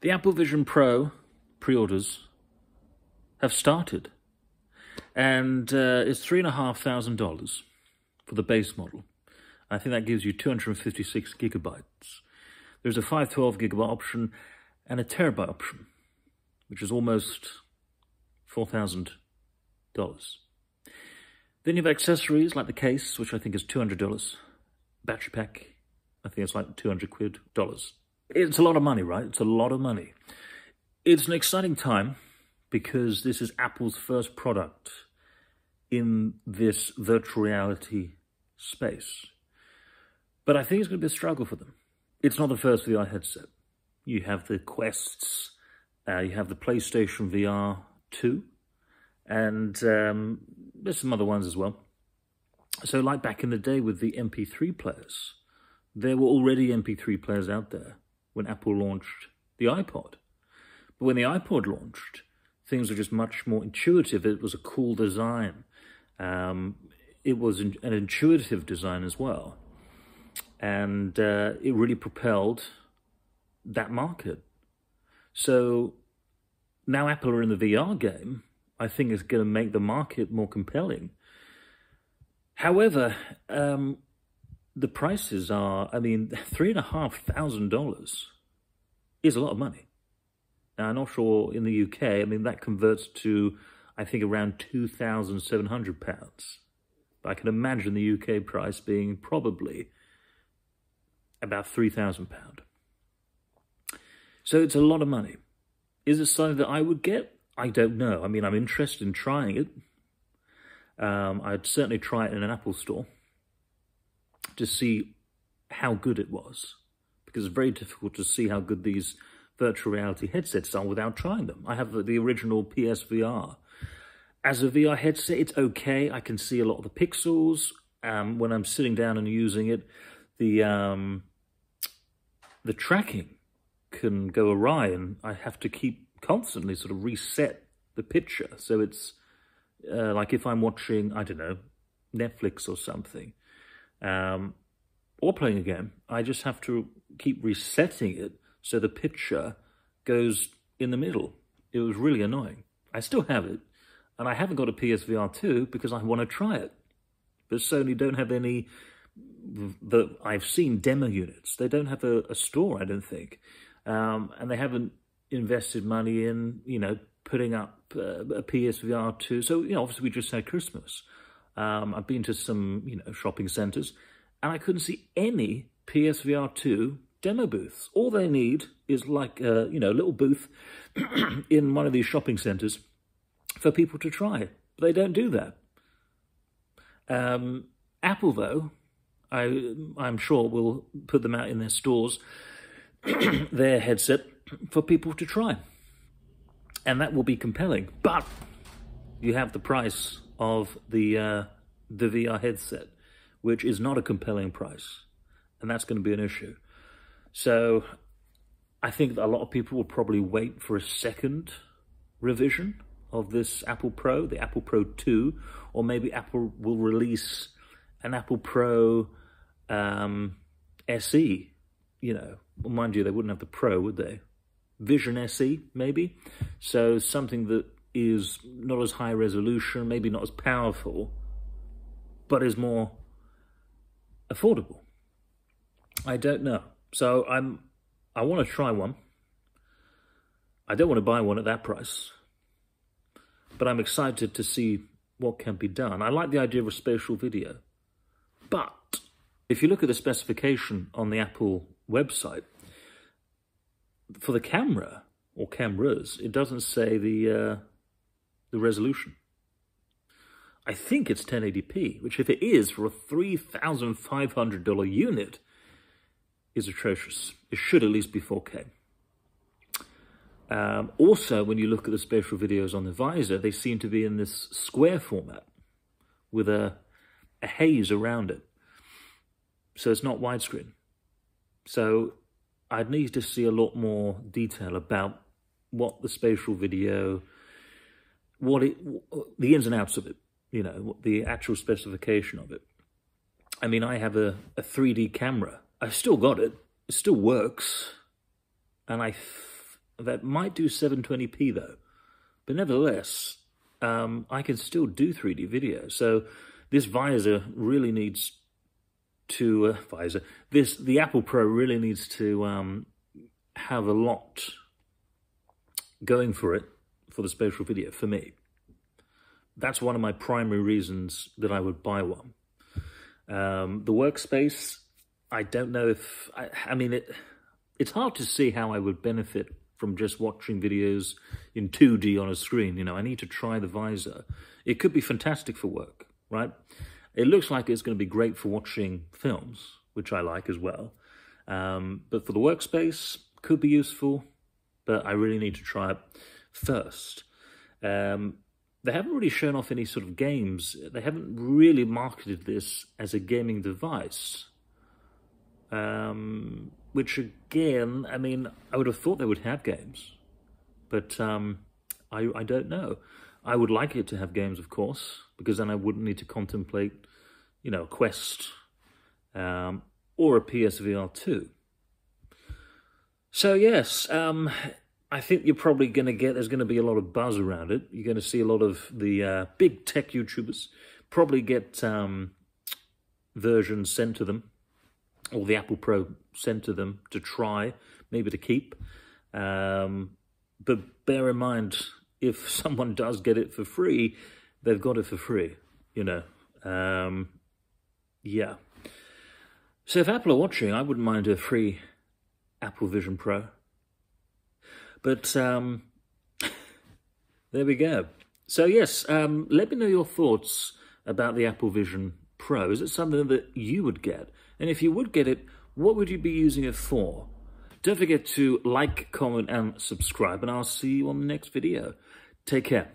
The Apple Vision Pro pre-orders have started. And uh, it's $3,500 for the base model. I think that gives you 256 gigabytes. There's a 512 gigabyte option and a terabyte option, which is almost $4,000. Then you have accessories like the case, which I think is $200. Battery pack, I think it's like 200 quid dollars. It's a lot of money, right? It's a lot of money. It's an exciting time because this is Apple's first product in this virtual reality space. But I think it's going to be a struggle for them. It's not the first VR headset. You have the Quests, uh, you have the PlayStation VR 2, and um, there's some other ones as well. So like back in the day with the MP3 players, there were already MP3 players out there when Apple launched the iPod. But when the iPod launched, things were just much more intuitive. It was a cool design. Um, it was an intuitive design as well. And uh, it really propelled that market. So now Apple are in the VR game, I think it's going to make the market more compelling. However, um, the prices are, I mean, three and a half thousand dollars is a lot of money. Now, I'm not sure in the UK, I mean, that converts to, I think, around £2,700. But I can imagine the UK price being probably about £3,000. So it's a lot of money. Is it something that I would get? I don't know. I mean, I'm interested in trying it. Um, I'd certainly try it in an Apple store to see how good it was. Because it's very difficult to see how good these virtual reality headsets are without trying them. I have the, original PSVR. As a VR headset, it's okay. I can see a lot of the pixels. Um, when I'm sitting down and using it, the um, the tracking can go awry, and I have to keep constantly sort of reset the picture. So it's uh, like if I'm watching, I don't know, Netflix or something, um, or playing a game, I just have to keep resetting it so the picture goes in the middle. It was really annoying. I still have it, and I haven't got a PSVR 2 because I want to try it. But Sony don't have any that I've seen demo units. They don't have a, a store, I don't think. Um, and they haven't invested money in, you know, putting up uh, a PSVR 2. So, you know, obviously we just had Christmas. Um, I've been to some, you know, shopping centres, and I couldn't see any PSVR 2 demo booths. All they need is like, a, you know, a little booth in one of these shopping centres for people to try. But they don't do that. Um, Apple, though, I, I'm sure will put them out in their stores, their headset, for people to try. And that will be compelling. But you have the price of the, uh, the VR headset, which is not a compelling price. And that's going to be an issue. So I think that a lot of people will probably wait for a second revision of this Apple Pro, the Apple Pro 2, or maybe Apple will release an Apple Pro um, SE. You know, well, mind you, they wouldn't have the Pro, would they? Vision SE, maybe. So something that is not as high resolution, maybe not as powerful, but is more affordable. I don't know. So I'm, I want to try one. I don't want to buy one at that price, but I'm excited to see what can be done. I like the idea of a spatial video, but if you look at the specification on the Apple website, for the camera or cameras, it doesn't say the uh, the resolution. I think it's 1080p, which if it is for a $3,500 unit, is atrocious. It should at least be 4K. Um, also, when you look at the spatial videos on the visor, they seem to be in this square format with a, a haze around it. So it's not widescreen. So I'd need to see a lot more detail about what the spatial video, what it, the ins and outs of it, you know, the actual specification of it. I mean, I have a, a 3D camera I've still got it. It still works. And I that might do 720p though. But nevertheless, um, I can still do 3D video. So this visor really needs to, uh, visor, this, the Apple Pro really needs to um, have a lot going for it for the spatial video, for me. That's one of my primary reasons that I would buy one. Um, the workspace, I don't know if, I, I mean, it. it's hard to see how I would benefit from just watching videos in 2D on a screen. You know, I need to try the visor. It could be fantastic for work, right? It looks like it's going to be great for watching films, which I like as well. Um, but for the workspace, could be useful, but I really need to try it first. Um, they haven't really shown off any sort of games. They haven't really marketed this as a gaming device. Um, which again, I mean, I would have thought they would have games, but um, I, I don't know. I would like it to have games, of course, because then I wouldn't need to contemplate, you know, a Quest um, or a PSVR 2. So yes, um, I think you're probably going to get, there's going to be a lot of buzz around it. You're going to see a lot of the uh, big tech YouTubers probably get um, versions sent to them, or the Apple Pro sent to them to try, maybe to keep. Um, but bear in mind, if someone does get it for free, they've got it for free, you know. Um, yeah. So if Apple are watching, I wouldn't mind a free Apple Vision Pro. But um, there we go. So yes, um, let me know your thoughts about the Apple Vision Pro. Is it something that you would get? And if you would get it, what would you be using it for? Don't forget to like, comment, and subscribe, and I'll see you on the next video. Take care.